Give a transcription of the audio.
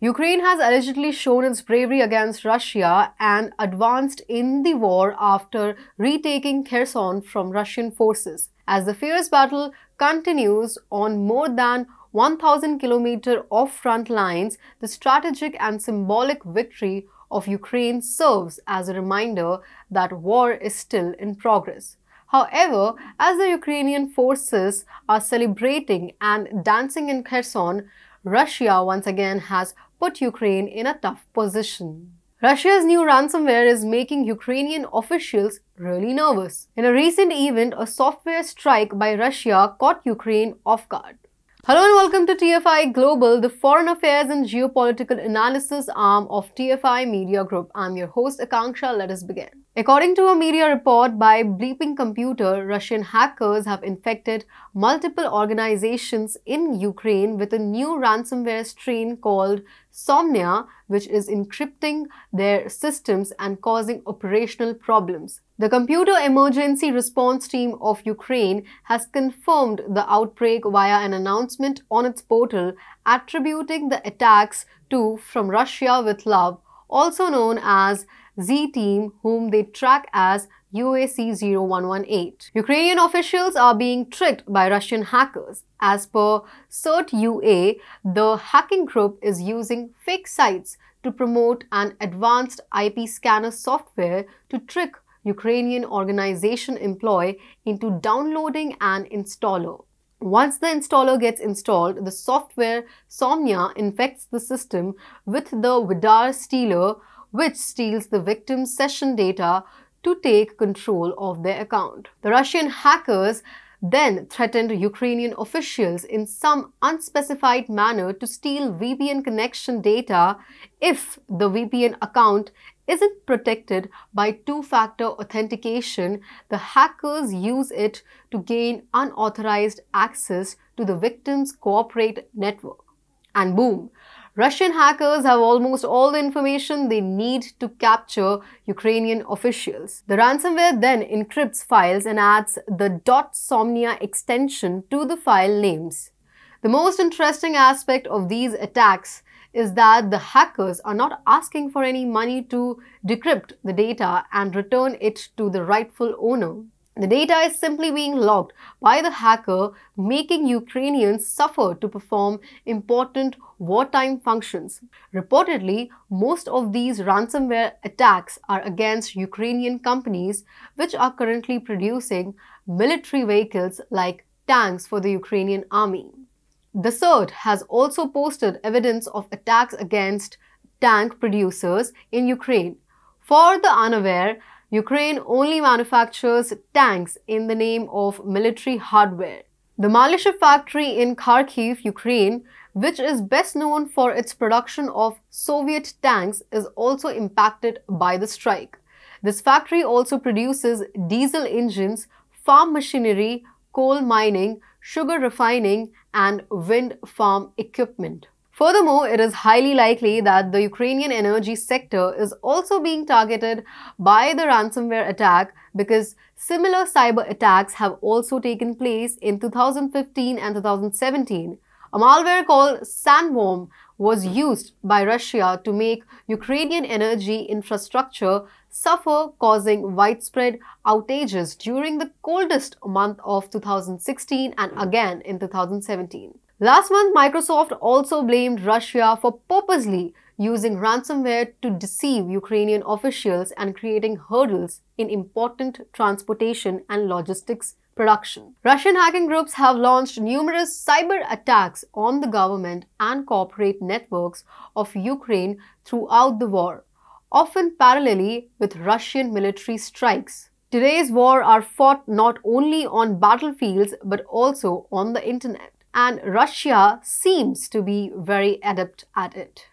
Ukraine has allegedly shown its bravery against Russia and advanced in the war after retaking Kherson from Russian forces. As the fierce battle continues on more than 1000 km of front lines, the strategic and symbolic victory of Ukraine serves as a reminder that war is still in progress. However, as the Ukrainian forces are celebrating and dancing in Kherson, Russia once again has put Ukraine in a tough position. Russia's new ransomware is making Ukrainian officials really nervous. In a recent event, a software strike by Russia caught Ukraine off guard. Hello and welcome to TFI Global, the foreign affairs and geopolitical analysis arm of TFI Media Group. I'm your host Akanksha. Let us begin. According to a media report by Bleeping Computer, Russian hackers have infected multiple organizations in Ukraine with a new ransomware strain called Somnia, which is encrypting their systems and causing operational problems. The Computer Emergency Response Team of Ukraine has confirmed the outbreak via an announcement on its portal attributing the attacks to From Russia with Love, also known as Z team, whom they track as UAC 0118. Ukrainian officials are being tricked by Russian hackers. As per CERT UA, the hacking group is using fake sites to promote an advanced IP scanner software to trick Ukrainian organization employee into downloading an installer. Once the installer gets installed, the software Somnia infects the system with the Vidar stealer which steals the victim's session data to take control of their account. The Russian hackers then threatened Ukrainian officials in some unspecified manner to steal VPN connection data if the VPN account isn't protected by two-factor authentication, the hackers use it to gain unauthorized access to the victim's corporate network. And boom, Russian hackers have almost all the information they need to capture Ukrainian officials. The ransomware then encrypts files and adds the .somnia extension to the file names. The most interesting aspect of these attacks is that the hackers are not asking for any money to decrypt the data and return it to the rightful owner. The data is simply being logged by the hacker, making Ukrainians suffer to perform important wartime functions. Reportedly, most of these ransomware attacks are against Ukrainian companies which are currently producing military vehicles like tanks for the Ukrainian army. The CERT has also posted evidence of attacks against tank producers in Ukraine. For the unaware, Ukraine only manufactures tanks in the name of military hardware. The Malyshev factory in Kharkiv, Ukraine, which is best known for its production of Soviet tanks, is also impacted by the strike. This factory also produces diesel engines, farm machinery, coal mining, sugar refining, and wind farm equipment. Furthermore, it is highly likely that the Ukrainian energy sector is also being targeted by the ransomware attack because similar cyber attacks have also taken place in 2015 and 2017. A malware called Sandworm was used by Russia to make Ukrainian energy infrastructure suffer, causing widespread outages during the coldest month of 2016 and again in 2017. Last month, Microsoft also blamed Russia for purposely using ransomware to deceive Ukrainian officials and creating hurdles in important transportation and logistics production. Russian hacking groups have launched numerous cyber attacks on the government and corporate networks of Ukraine throughout the war, often parallelly with Russian military strikes. Today's war are fought not only on battlefields but also on the internet and Russia seems to be very adept at it.